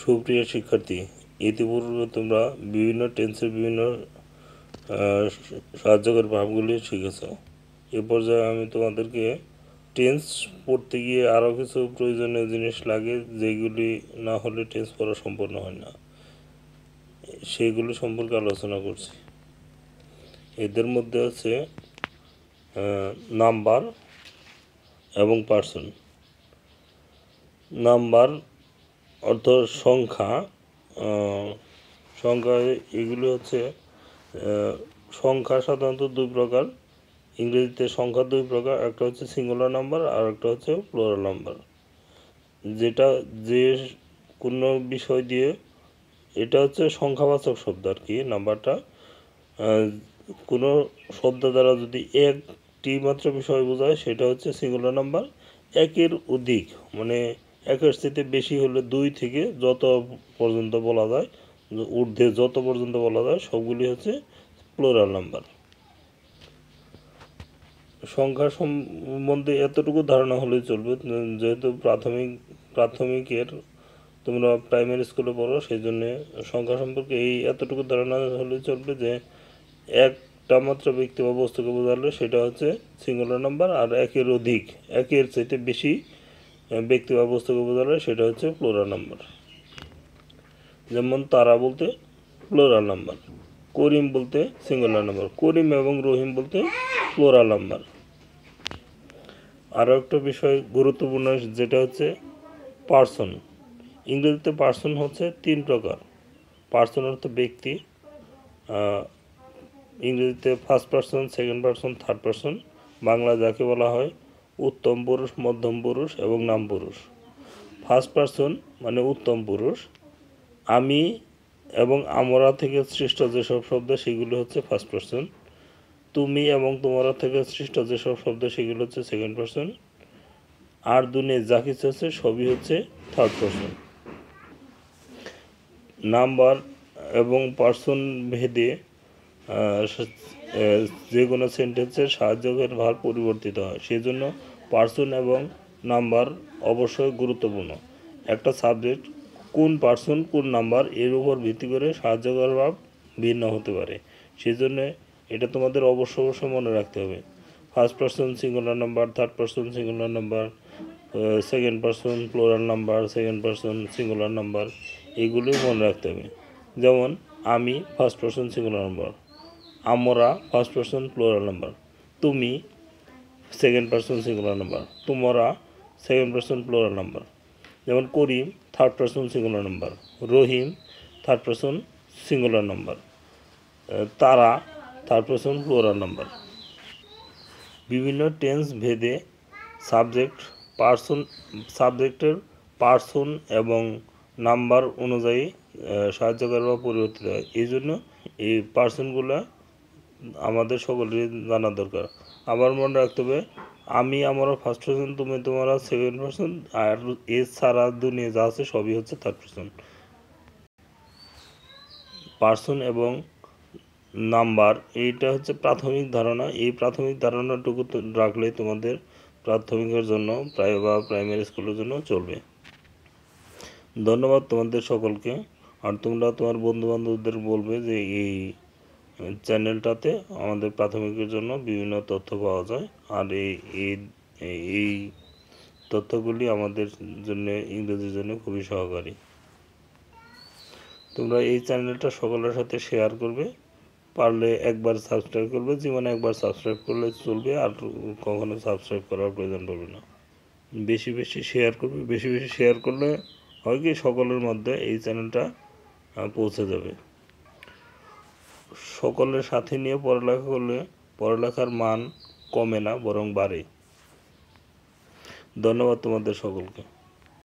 সুপ্রিয় শিক্ষার্থী, ইতিপূর্বে তোমরা বিভিন্ন টেন্সের বিভিন্ন সাহায্যকর ভাবগুলি শিখেছ। এ পর্যায়ে আমি তোমাদেরকে টেন্স পড়তে গিয়ে আরও কিছু প্রয়োজনীয় জিনিস লাগে, যেগুলি না হলে টেন্স পড়া সম্পূর্ণ হয় না। সেইগুলি সম্পর্কে আলোচনা করছি। এদের মধ্যে আছে নাম্বার এবং পার্সন নাম্বার অর্থ সংখ্যা সংখ্যা এগুলি হচ্ছে সংখ্যা সাধারণত দুই প্রকার। ইংরেজিতে সংখ্যা দুই প্রকার, একটা হচ্ছে সিঙ্গুলার নাম্বার আর একটা হচ্ছে প্লোরাল নাম্বার যেটা যে কোনো বিষয় দিয়ে, এটা হচ্ছে সংখ্যাবাচক শব্দ আর কি, নাম্বারটা। কোনো শব্দ দ্বারা যদি একটি মাত্র বিষয় বোঝায়, সেটা হচ্ছে সিঙ্গুলার নাম্বার একের অধিক মানে একের সাথে বেশি হলে দুই থেকে যত পর্যন্ত বলা যায়, ঊর্ধ্বে যত পর্যন্ত বলা যায়, সবগুলি হচ্ছে প্লোরাল নাম্বার সংখ্যা সম্বন্ধে এতটুকু ধারণা হলেই চলবে, যেহেতু প্রাথমিক, প্রাথমিকের তোমরা প্রাইমারি স্কুলে পড়ো সেই জন্য সংখ্যা সম্পর্কে এই এতটুকু ধারণা হলেই চলবে যে একটা মাত্র ব্যক্তি বা বস্তুকে বোঝালে সেটা হচ্ছে সিঙ্গুলার নাম্বার আর একের অধিক, একের চাইতে বেশি ব্যক্তি বা বস্তুকে বোঝালে সেটা হচ্ছে প্লোরাল নাম্বার যেমন তারা বলতে প্লোরাল নাম্বার করিম বলতে সিঙ্গুলার নাম্বার করিম এবং রহিম বলতে প্লোরাল নাম্বার আরও একটা বিষয় গুরুত্বপূর্ণ যেটা হচ্ছে পার্সন ইংরেজিতে পার্সন হচ্ছে তিন প্রকার। পার্সন অর্থ ব্যক্তি ইংরেজিতে first person second person third person Bangla যাকে বলা হয় উত্তম পুরুষ, মধ্যম পুরুষ এবং নাম পুরুষ। ফার্স্ট পার্সন মানে উত্তম পুরুষ। আমি এবং আমরা থেকে সৃষ্ট যেসব শব্দ, সেগুলো হচ্ছে ফার্স্ট পার্সন তুমি এবং তোমরা থেকে সৃষ্ট যেসব শব্দ, সেগুলো হচ্ছে সেকেন্ড পার্সন আর দুনিয়া যা কিছু আছে, সবই হচ্ছে থার্ড পার্সন নাম্বার এবং পার্সন ভেদে যে কোনো সেন্টেন্সের সাহায্যকের ভার পরিবর্তিত হয়। সেই জন্য পার্সন এবং নাম্বার অবশ্যই গুরুত্বপূর্ণ। একটা সাবজেক্ট কোন পার্সন কোন নাম্বার এর উপর ভিত্তি করে সাহায্যকার ভাব ভিন্ন হতে পারে। সেই জন্য এটা তোমাদের অবশ্য অবশ্যই মনে রাখতে হবে। First person singular number third person singular number second person plural number second person singular number এগুলোই মনে রাখতে হবে। যেমন, আমি ফার্স্ট পার্সন সিঙ্গুলার নাম্বার আমরা ফার্স্ট পার্সন প্লোরাল নাম্বার তুমি সেকেন্ড পার্সন সিঙ্গুলার নাম্বার তোমরা সেকেন্ড পার্সন প্লোরাল নাম্বার যেমন Karim third person singular number Rahim third person singular number তারা থার্ড পার্সন প্লোরাল নাম্বার বিভিন্ন টেন্স ভেদে subject person সাবজেক্টের person এবং number অনুযায়ী সাহায্যকারী বা পরিবর্তিত হয়। এই জন্য এই পার্সনগুলো আমাদের সকলেরই জানা দরকার। আবার মনে রাখতে হবে, আমি আমরা ফার্স্ট পার্সন তুমি তোমরা সেকেন্ড পার্সন আর এছাড়া দুনিয়া যা আছে সবই হচ্ছে থার্ড পার্সন পার্সন এবং নাম্বার এইটা হচ্ছে প্রাথমিক ধারণা। এই প্রাথমিক ধারণাটুকু রাখলে তোমাদের প্রাথমিকের জন্য, প্রায় বা প্রাইমারি স্কুলের জন্য চলবে। ধন্যবাদ তোমাদের সকলকে। আর তোমরা তোমার বন্ধু বান্ধবদের বলবে যে এই চ্যানেলটাতে আমাদের প্রাথমিকের জন্য বিভিন্ন তথ্য পাওয়া যায়। আর এই, এই- তথ্যগুলি আমাদের জন্য, ইংরেজির জন্য খুবই সহকারী। তোমরা এই চ্যানেলটা সকলের সাথে শেয়ার করবে। পারলে একবার সাবস্ক্রাইব করবে, জীবনে একবার সাবস্ক্রাইব করলে চলবে, আর কখনো সাবস্ক্রাইব করার প্রয়োজন পড়বে না। বেশি বেশি শেয়ার করবে, বেশি বেশি শেয়ার করলে হয় কি সকলের মধ্যে এই চ্যানেলটা পৌঁছে যাবে। সকলের সাথে নিয়ে পড়ালেখা করলে পড়ালেখার মান কমে না বরং বাড়ে। ধন্যবাদ তোমাদের সকলকে।